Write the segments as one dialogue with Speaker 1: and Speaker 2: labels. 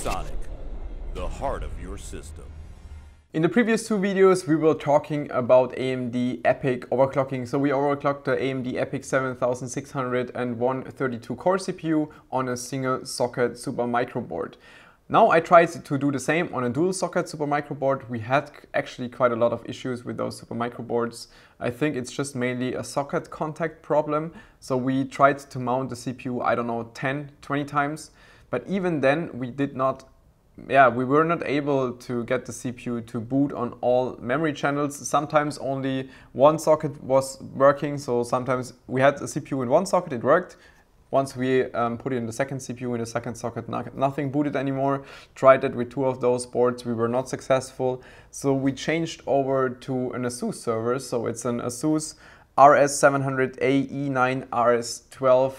Speaker 1: ViewSonic, the heart of your system.
Speaker 2: In the previous two videos, we were talking about AMD EPYC overclocking. So we overclocked the AMD EPYC 7601 32 core CPU on a single socket Supermicro board. Now I tried to do the same on a dual socket Supermicro board. We had actually quite a lot of issues with those Supermicro boards. I think it's just mainly a socket contact problem. So we tried to mount the CPU, I don't know, 10, 20 times. But even then we did not yeah, we were not able to get the CPU to boot on all memory channels. Sometimes only one socket was working, so sometimes we had a CPU in one socket, it worked. Once we um, put it in the second CPU in the second socket, nothing booted anymore. Tried it with two of those boards, we were not successful. So we changed over to an ASUS server. So it's an ASUS RS700A E9RS12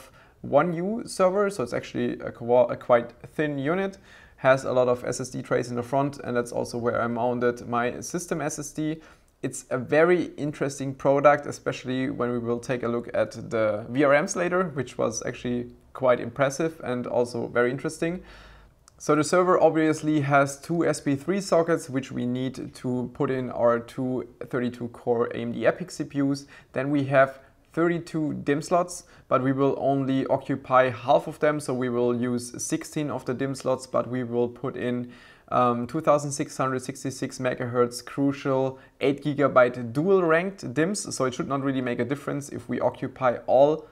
Speaker 2: 1U server. So it's actually a, a quite thin unit has a lot of SSD trays in the front and that's also where I mounted my system SSD. It's a very interesting product, especially when we will take a look at the VRMs later, which was actually quite impressive and also very interesting. So the server obviously has two SP3 sockets, which we need to put in our two 32 core AMD EPYC CPUs. Then we have 32 DIMM slots, but we will only occupy half of them. So we will use 16 of the DIMM slots, but we will put in um, 2666 megahertz crucial 8 gigabyte dual ranked DIMMs. So it should not really make a difference if we occupy all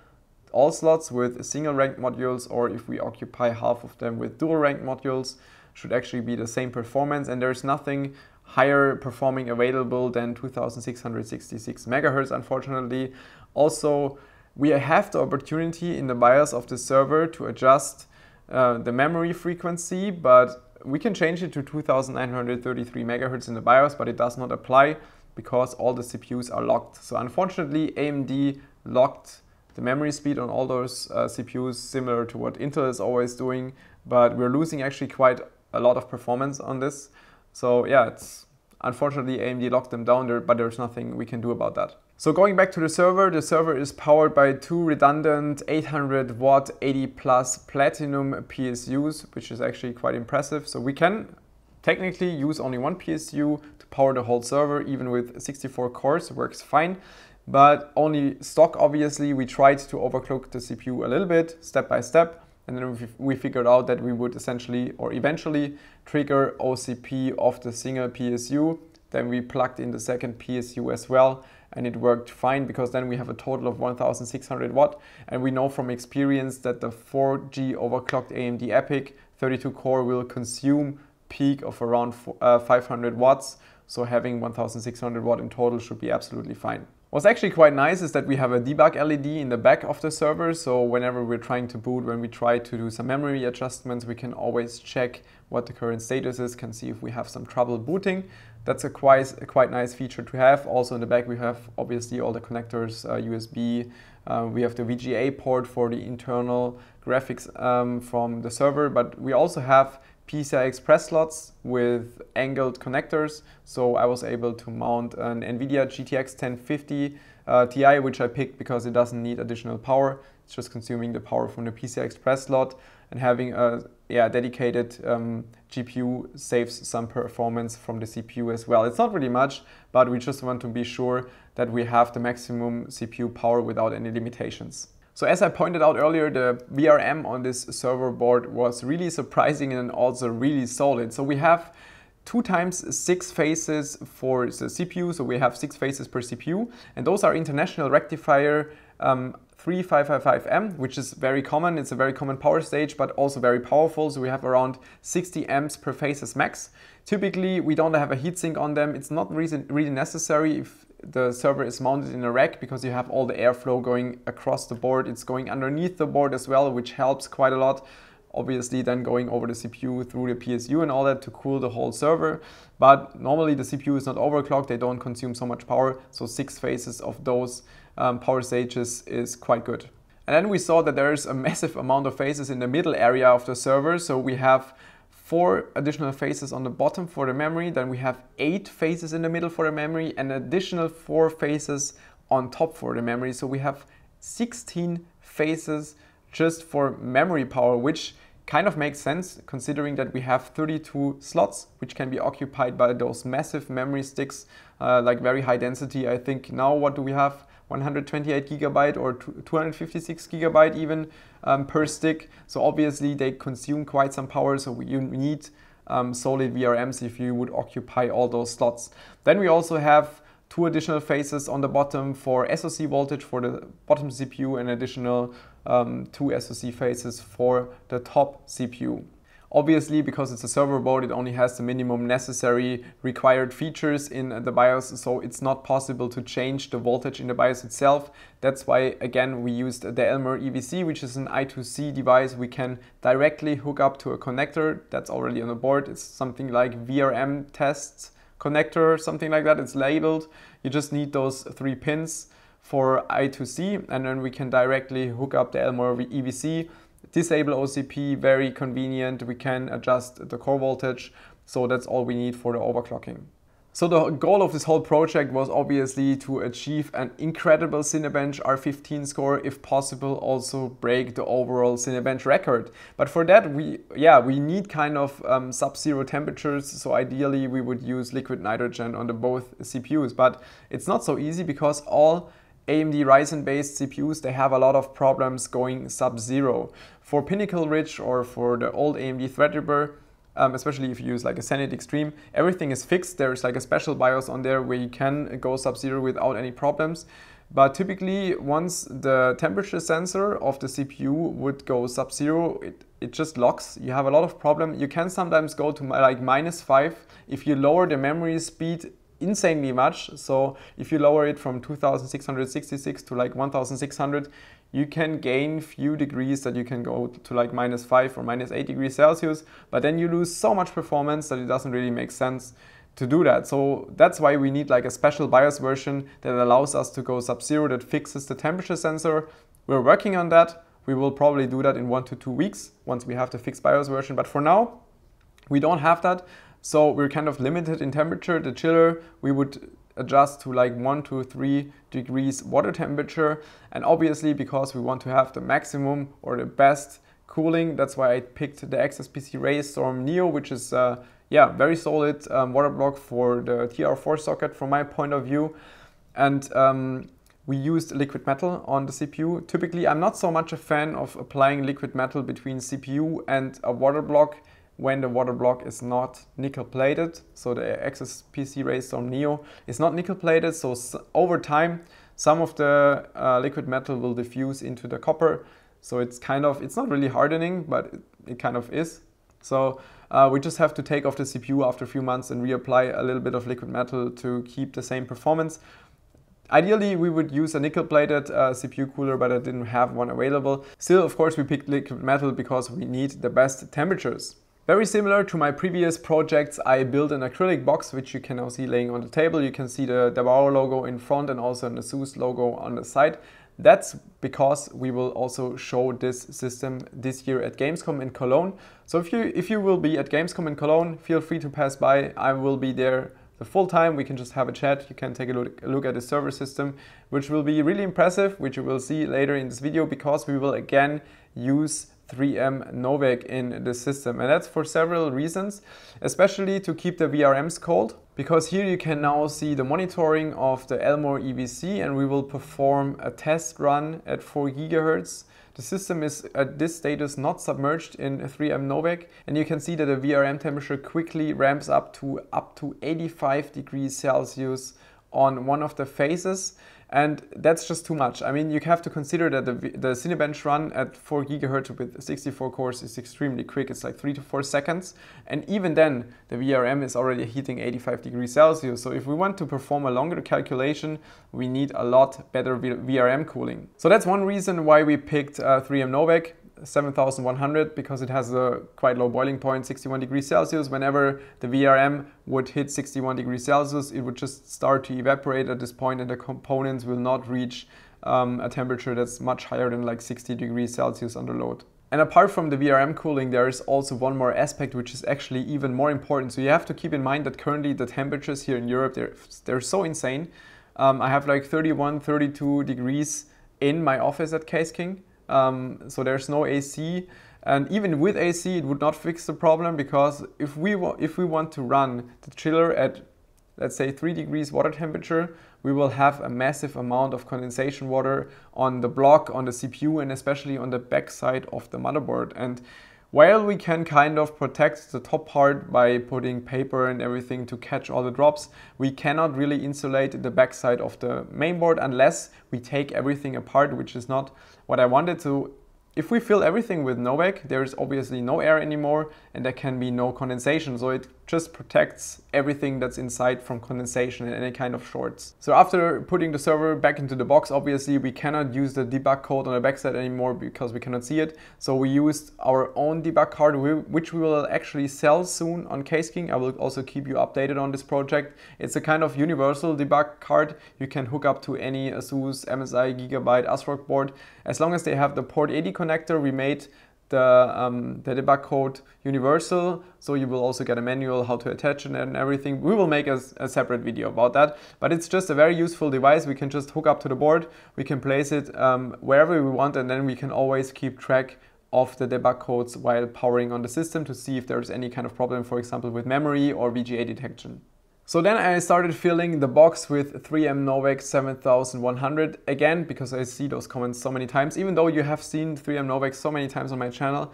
Speaker 2: all slots with single ranked modules or if we occupy half of them with dual ranked modules should actually be the same performance and there's nothing higher performing available than 2666 megahertz unfortunately also, we have the opportunity in the BIOS of the server to adjust uh, the memory frequency, but we can change it to 2933 megahertz in the BIOS, but it does not apply because all the CPUs are locked. So unfortunately, AMD locked the memory speed on all those uh, CPUs, similar to what Intel is always doing, but we're losing actually quite a lot of performance on this. So yeah, it's unfortunately AMD locked them down there, but there's nothing we can do about that. So going back to the server, the server is powered by two redundant 800 watt 80 plus platinum PSUs, which is actually quite impressive. So we can technically use only one PSU to power the whole server, even with 64 cores, works fine. But only stock, obviously, we tried to overclock the CPU a little bit, step by step. And then we figured out that we would essentially or eventually trigger OCP of the single PSU. Then we plugged in the second PSU as well and it worked fine because then we have a total of 1600 watt and we know from experience that the 4G overclocked AMD EPYC 32 core will consume peak of around uh, 500 watts so having 1600 watt in total should be absolutely fine. What's actually quite nice is that we have a debug LED in the back of the server, so whenever we're trying to boot, when we try to do some memory adjustments, we can always check what the current status is, can see if we have some trouble booting. That's a quite, a quite nice feature to have. Also in the back we have obviously all the connectors, uh, USB, uh, we have the VGA port for the internal graphics um, from the server, but we also have PCI Express slots with angled connectors. So I was able to mount an NVIDIA GTX 1050 uh, Ti, which I picked because it doesn't need additional power. It's just consuming the power from the PCI Express slot and having a yeah, dedicated um, GPU saves some performance from the CPU as well. It's not really much, but we just want to be sure that we have the maximum CPU power without any limitations. So as I pointed out earlier, the VRM on this server board was really surprising and also really solid. So we have two times six phases for the CPU, so we have six phases per CPU, and those are international rectifier um, 3555M, which is very common. It's a very common power stage, but also very powerful. So we have around 60 amps per phase as max. Typically, we don't have a heatsink on them. It's not really necessary if the server is mounted in a rack because you have all the airflow going across the board. It's going underneath the board as well, which helps quite a lot. Obviously then going over the CPU through the PSU and all that to cool the whole server. But normally the CPU is not overclocked, they don't consume so much power. So six phases of those um, power stages is quite good. And then we saw that there's a massive amount of phases in the middle area of the server. So we have four additional phases on the bottom for the memory. Then we have eight phases in the middle for the memory and additional four phases on top for the memory. So we have 16 phases just for memory power, which kind of makes sense considering that we have 32 slots which can be occupied by those massive memory sticks uh, like very high density i think now what do we have 128 gigabyte or 256 gigabyte even um, per stick so obviously they consume quite some power so you need um, solid vrms if you would occupy all those slots then we also have two additional phases on the bottom for SoC voltage for the bottom CPU and additional um, two SoC phases for the top CPU. Obviously, because it's a server board, it only has the minimum necessary required features in the BIOS, so it's not possible to change the voltage in the BIOS itself. That's why, again, we used the Elmor EVC, which is an I2C device we can directly hook up to a connector that's already on the board. It's something like VRM tests connector, something like that. It's labeled. You just need those three pins for I2C and then we can directly hook up the Elmor EVC, disable OCP, very convenient. We can adjust the core voltage. So that's all we need for the overclocking. So the goal of this whole project was obviously to achieve an incredible Cinebench R15 score, if possible also break the overall Cinebench record. But for that, we yeah we need kind of um, sub-zero temperatures. So ideally, we would use liquid nitrogen on the both CPUs. But it's not so easy because all AMD Ryzen-based CPUs, they have a lot of problems going sub-zero. For Pinnacle Ridge or for the old AMD Threadripper, um, especially if you use like a Zenith Extreme. Everything is fixed. There's like a special BIOS on there where you can go sub-zero without any problems. But typically, once the temperature sensor of the CPU would go sub-zero, it, it just locks. You have a lot of problem. You can sometimes go to like minus five if you lower the memory speed insanely much. So if you lower it from 2666 to like 1600, you can gain few degrees that you can go to like minus 5 or minus 8 degrees Celsius, but then you lose so much performance that it doesn't really make sense to do that. So that's why we need like a special BIOS version that allows us to go sub-zero that fixes the temperature sensor. We're working on that. We will probably do that in one to two weeks once we have the fixed BIOS version. But for now, we don't have that. So we're kind of limited in temperature. The chiller, we would adjust to like 1 to 3 degrees water temperature. And obviously, because we want to have the maximum or the best cooling, that's why I picked the XSPC Raystorm Neo, which is uh, yeah, very solid um, water block for the TR4 socket from my point of view. And um, we used liquid metal on the CPU. Typically, I'm not so much a fan of applying liquid metal between CPU and a water block when the water block is not nickel plated. So the XSPC Raystorm Neo is not nickel plated. So over time, some of the uh, liquid metal will diffuse into the copper. So it's kind of, it's not really hardening, but it, it kind of is. So uh, we just have to take off the CPU after a few months and reapply a little bit of liquid metal to keep the same performance. Ideally, we would use a nickel-plated uh, CPU cooler, but I didn't have one available. Still, of course, we picked liquid metal because we need the best temperatures. Very similar to my previous projects, I built an acrylic box, which you can now see laying on the table. You can see the Devaro logo in front and also an ASUS logo on the side. That's because we will also show this system this year at Gamescom in Cologne. So if you if you will be at Gamescom in Cologne, feel free to pass by. I will be there the full time. We can just have a chat. You can take a look, a look at the server system, which will be really impressive, which you will see later in this video because we will again use 3M Novec in the system. And that's for several reasons, especially to keep the VRMs cold, because here you can now see the monitoring of the Elmor EVC and we will perform a test run at 4 gigahertz. The system is at this status not submerged in 3M Novec and you can see that the VRM temperature quickly ramps up to up to 85 degrees Celsius on one of the phases and that's just too much. I mean, you have to consider that the, the Cinebench run at 4 gigahertz with 64 cores is extremely quick. It's like 3 to 4 seconds. And even then, the VRM is already heating 85 degrees Celsius. So if we want to perform a longer calculation, we need a lot better VRM cooling. So that's one reason why we picked uh, 3M Novec. 7100 because it has a quite low boiling point, 61 degrees Celsius. Whenever the VRM would hit 61 degrees Celsius, it would just start to evaporate at this point and the components will not reach um, a temperature that's much higher than like 60 degrees Celsius under load. And apart from the VRM cooling, there is also one more aspect which is actually even more important. So you have to keep in mind that currently the temperatures here in Europe, they're, they're so insane. Um, I have like 31, 32 degrees in my office at Caseking. Um, so there's no AC And even with AC, it would not fix the problem because if we, if we want to run the chiller at, let's say, 3 degrees water temperature, we will have a massive amount of condensation water on the block, on the CPU, and especially on the back side of the motherboard. And while we can kind of protect the top part by putting paper and everything to catch all the drops, we cannot really insulate the backside of the mainboard unless we take everything apart, which is not what I wanted to if we fill everything with Novec, there is obviously no air anymore and there can be no condensation. So it just protects everything that's inside from condensation and any kind of shorts. So after putting the server back into the box, obviously we cannot use the debug code on the backside anymore because we cannot see it. So we used our own debug card, which we will actually sell soon on Caseking. I will also keep you updated on this project. It's a kind of universal debug card. You can hook up to any ASUS, MSI, Gigabyte, ASRock board. As long as they have the port 80 connector, we made the, um, the debug code universal, so you will also get a manual how to attach it and everything. We will make a, a, separate video about that, but it's just a very useful device. We can just hook up to the board, we can place it um, wherever we want, and then we can always keep track of the debug codes while powering on the system to see if there's any kind of problem, for example, with memory or VGA detection. So then I started filling the box with 3M Novec 7100 again because I see those comments so many times. Even though you have seen 3M Novec so many times on my channel,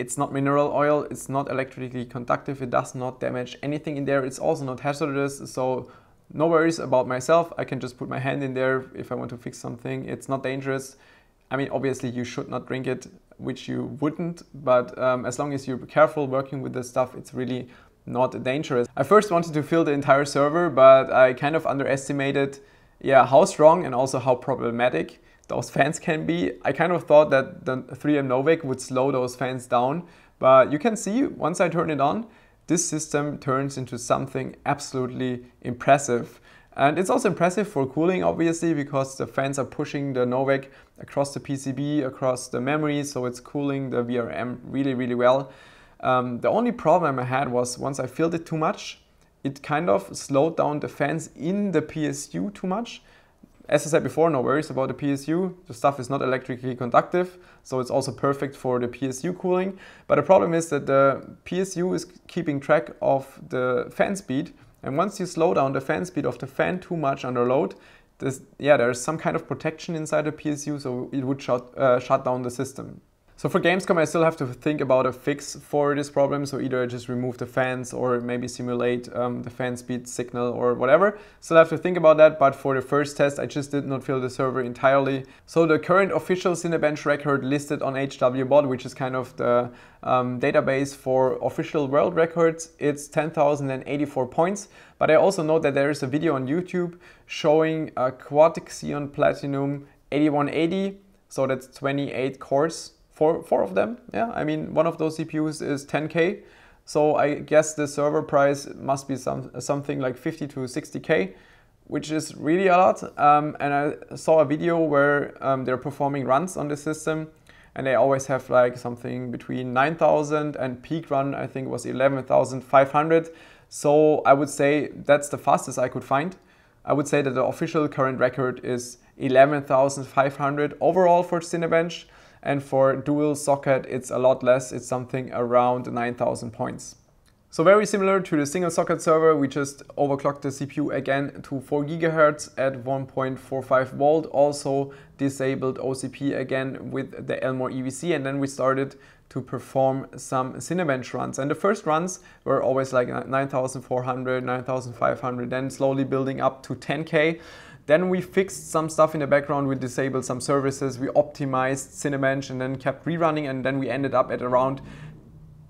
Speaker 2: it's not mineral oil, it's not electrically conductive, it does not damage anything in there, it's also not hazardous, so no worries about myself, I can just put my hand in there if I want to fix something, it's not dangerous. I mean, obviously you should not drink it, which you wouldn't, but um, as long as you're careful working with this stuff, it's really not dangerous. I first wanted to fill the entire server, but I kind of underestimated yeah, how strong and also how problematic those fans can be. I kind of thought that the 3M Novec would slow those fans down, but you can see once I turn it on, this system turns into something absolutely impressive. And it's also impressive for cooling, obviously, because the fans are pushing the Novec across the PCB, across the memory, so it's cooling the VRM really, really well. Um, the only problem I had was once I filled it too much, it kind of slowed down the fans in the PSU too much. As I said before, no worries about the PSU. The stuff is not electrically conductive, so it's also perfect for the PSU cooling. But the problem is that the PSU is keeping track of the fan speed. And once you slow down the fan speed of the fan too much under load, this, yeah, there's some kind of protection inside the PSU, so it would shut, uh, shut down the system. So for Gamescom, I still have to think about a fix for this problem. So either I just remove the fans or maybe simulate um, the fan speed signal or whatever. Still have to think about that. But for the first test, I just did not fill the server entirely. So the current official Cinebench record listed on HWBot, which is kind of the um, database for official world records, it's 10,084 points. But I also know that there is a video on YouTube showing a Quad Xeon Platinum 8180. So that's 28 cores four, four of them. Yeah, I mean, one of those CPUs is 10K. So I guess the server price must be some, something like 50 to 60K, which is really a lot. Um, and I saw a video where um, they're performing runs on the system and they always have like something between 9,000 and peak run, I think was 11,500. So I would say that's the fastest I could find. I would say that the official current record is 11,500 overall for Cinebench. And for dual socket, it's a lot less. It's something around 9,000 points. So very similar to the single socket server, we just overclocked the CPU again to 4 GHz at 1.45 volt. Also disabled OCP again with the Elmor EVC and then we started to perform some Cinebench runs. And the first runs were always like 9,400, 9,500, then slowly building up to 10K. Then we fixed some stuff in the background, we disabled some services, we optimized Cinebench and then kept rerunning. And then we ended up at around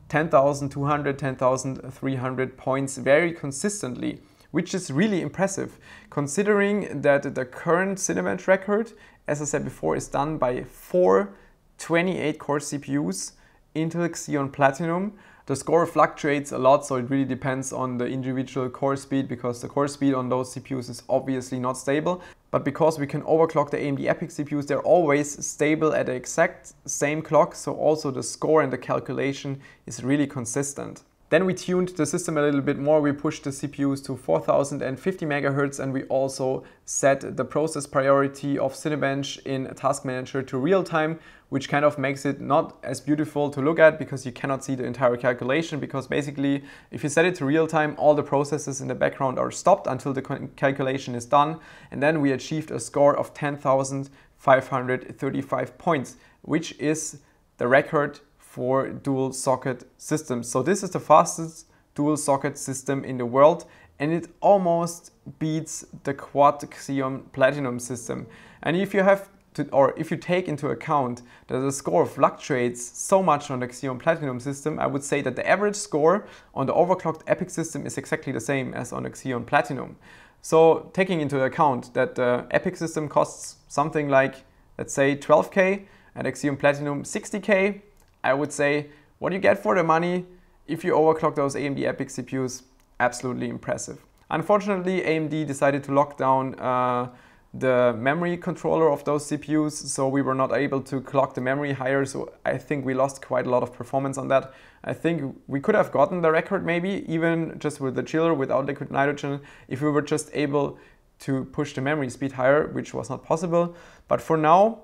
Speaker 2: 10,200, 10,300 points very consistently, which is really impressive considering that the current Cinebench record, as I said before, is done by four 28 core CPUs, Intel Xeon Platinum, the score fluctuates a lot, so it really depends on the individual core speed because the core speed on those CPUs is obviously not stable. But because we can overclock the AMD EPYC CPUs, they're always stable at the exact same clock, so also the score and the calculation is really consistent. Then we tuned the system a little bit more. We pushed the CPUs to 4050 megahertz and we also set the process priority of Cinebench in Task Manager to real time, which kind of makes it not as beautiful to look at because you cannot see the entire calculation because basically if you set it to real time, all the processes in the background are stopped until the calculation is done. And then we achieved a score of 10,535 points, which is the record for dual socket systems. So this is the fastest dual socket system in the world and it almost beats the quad Xeon Platinum system. And if you have to, or if you take into account that the score fluctuates so much on the Xeon Platinum system, I would say that the average score on the overclocked EPYC system is exactly the same as on the Xeon Platinum. So taking into account that the EPYC system costs something like, let's say 12K and Xeon Platinum 60K, I would say what you get for the money if you overclock those AMD EPYC CPUs, absolutely impressive. Unfortunately, AMD decided to lock down uh, the memory controller of those CPUs, so we were not able to clock the memory higher, so I think we lost quite a lot of performance on that. I think we could have gotten the record maybe, even just with the chiller without liquid nitrogen, if we were just able to push the memory speed higher, which was not possible. But for now,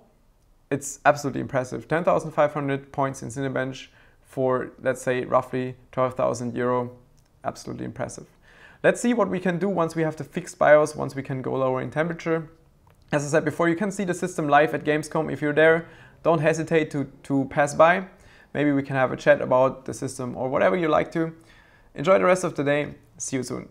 Speaker 2: it's absolutely impressive. 10,500 points in Cinebench for, let's say, roughly 12,000 euro. Absolutely impressive. Let's see what we can do once we have the fixed BIOS, once we can go lower in temperature. As I said before, you can see the system live at Gamescom. If you're there, don't hesitate to, to pass by. Maybe we can have a chat about the system or whatever you like to. Enjoy the rest of the day. See you soon.